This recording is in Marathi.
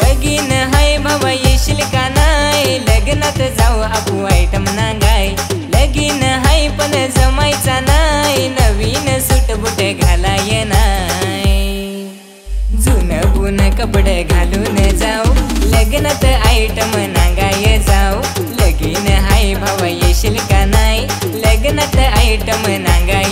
लगीन हाय बाबा येशील का नाही? लग्नात जाऊ आपू आयटम नांगाय. लगीन हाय पण जमायचा नाही. नवीन सूट बुट घालाय नाही. जुन बुन कपडे घालून जाऊ. लग्नात आयटम नांगाय जाऊ. लगीन हाय भावा येशील का नाही? लग्नात आयटम नांगाय